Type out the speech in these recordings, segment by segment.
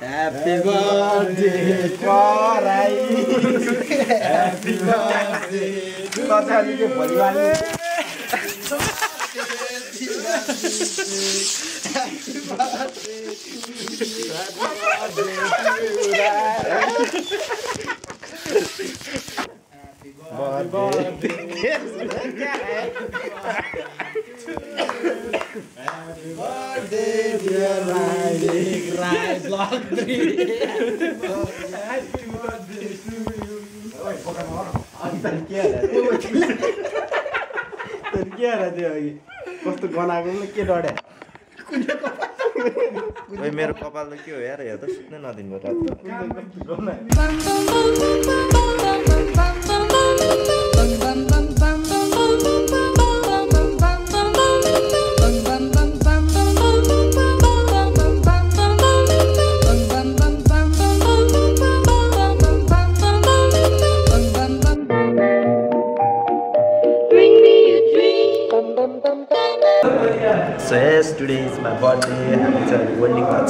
Happy birthday पराई Happy birthday कचाली के परिवारले के अघि कस्तो गनाएको के डढ्या मेरो कपाल त के हो यार हेर त सुत्नै नदिनु रात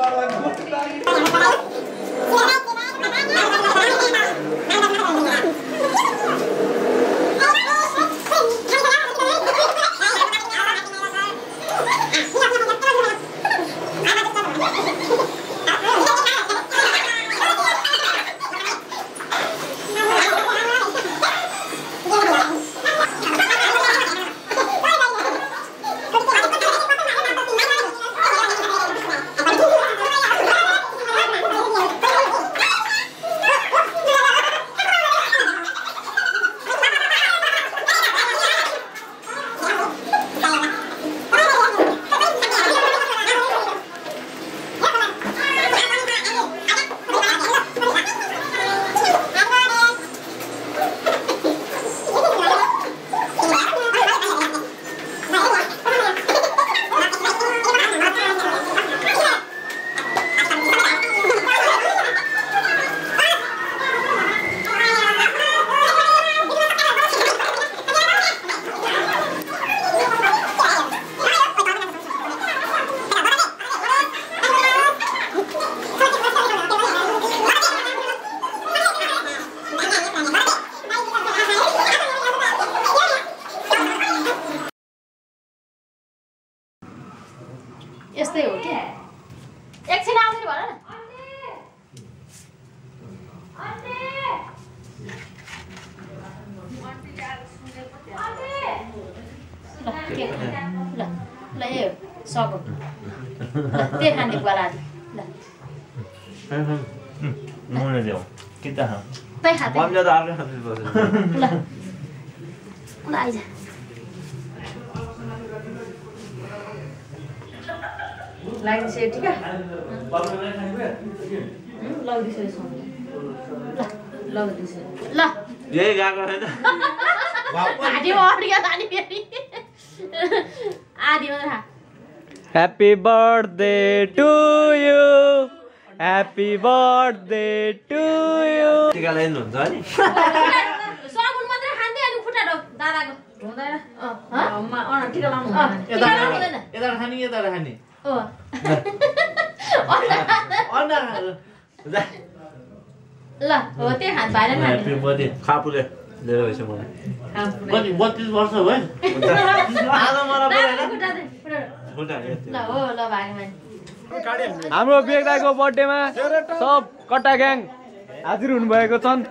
पारेन भने के ल ल ए सको ल त्यही खाने वाला ल त खा त खाँदै बस्यो ल ल आइज लाइन से ठीक है लग दिस लग दिस ल यही गएको छैन घाँटीमा अड्किया जाने फेरि आधी मात्र happy birthday to you happy birthday to you टिका लगाइदिनुहुन्छ नि सगुन मात्रै खाँदै अनि खुट्टा ढोक। दादाको। हुँदैन। अँ, हँ? अम्मा अँ टिका लाउनु अँ, हुँदैन। टिका लाउनु हुँदैन। यता खाने यता खाने। ल हो त्यही खान्छ ह्याप्पी खाने बर्थडे खापुले। लिएर गएछ मलाई। कति बत्तिस वर्ष भयो हाम्रो बेग दाईको बर्थडेमा सब कट्टा ग्याङ हाजिर हुनुभएको छन्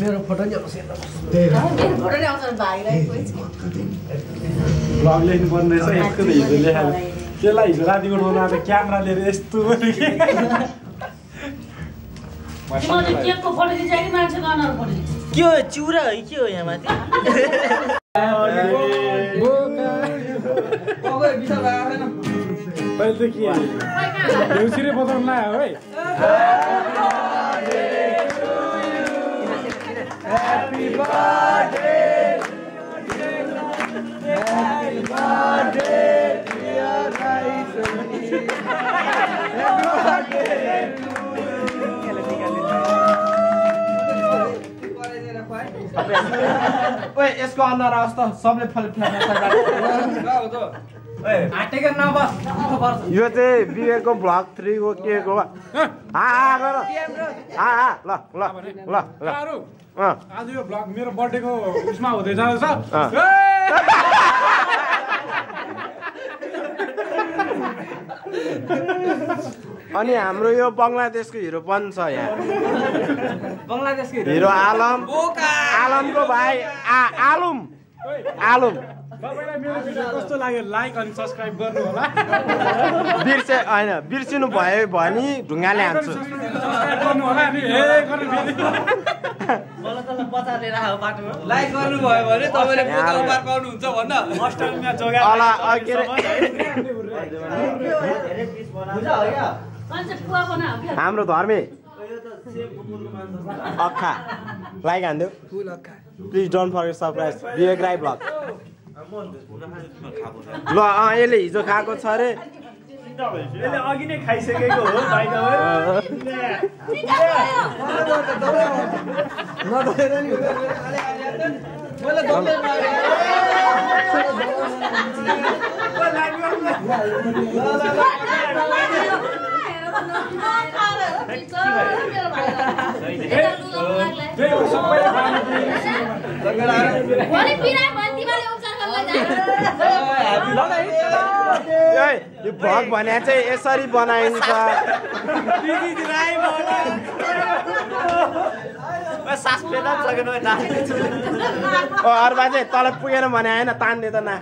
मेरो फोटो नि लेख्नु पर्ने रहेछ त्यसलाई हिजो राति उठाउनु अब क्यामेरा लिएर यस्तो के हो चिउरा है के हो यहाँ माथि पहिले त के देउसिरे बजाउनु लाग्यो है ओए यसको अनुहार आओस् त सबले फल यो चाहिँ विवेकको भ्लग थ्रीको के को ल ल ल ल। अरू अँ। आज यो भ्लग मेरो बर्थडेको उसमा हुँदै जाँदैछ अँ। ए! अनि हाम्रो यो बङ्गलादेशको हिरो पनि छ यहाँ। बङ्गलादेशको हिरो। आलम। आलमको भाइ आ आलुम। आलुम। तपाईँलाई मेरो भिडियो कस्तो लाग्यो? लाइक अनि सब्सक्राइब गर्नु होला। बिर्से होइन बिर्सिनु भयो भने ढुङ्गाले हान्छु। लाइक गर्नुभयो भने तपाईँले पाउनुहुन्छ भन्न? अस्ट्रेलिया हाम्रो धर्मे। अक्खा like हान्देऊ। Please don't for Vivek Rai blog ल अँ यसले हिजो खाएको छ अरे। यसले अघि नै खाइसकेको हो भाइ यो भ्लग भने चाहिँ यसरी बनाइन्छ। अरूमा चाहिँ तल पुगेन भने होइन तान्ने त ना।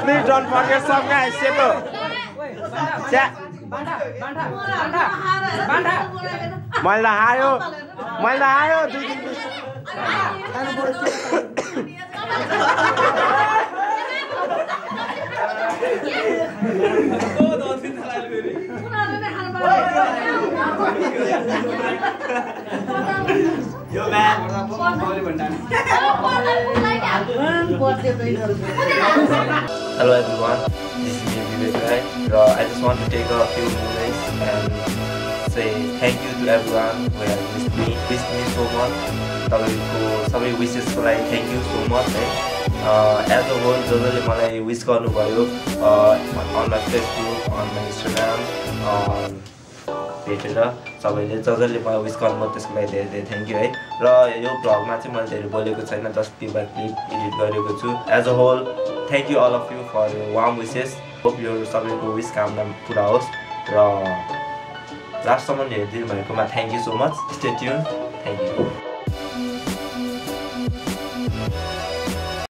प्लिज डोन्ट फर्गेट सबका सेतो। स्या मैले त आयो मैले त आयो दुई दिन Hello everyone, this is me Vivek Rai. Ra, I just want to take a few minutes and say thank you to everyone who has wished me, wished me so much. तपाईँको सबै विसेसको लागि थ्याङ्क यू सो मच है as a whole जो जसले मलाई विस गर्नुभयो on Facebook on Instagram भेटेर सबैले ज जसले मलाई विस गर्नुभयो त्यसको लागि धेरै धेरै थ्याङ्क यू है र यो भ्लगमा चाहिँ मैले धेरै बोलेको छैन जस्ट त्यो क्लिप एडिट गरेको छु as a whole thank you all of you for your warm wishes hope यो सबैको विस कामना पुरा होस् र लास्टसम्म हेरिदिनु भएकोमा thank you so much stay tune thank you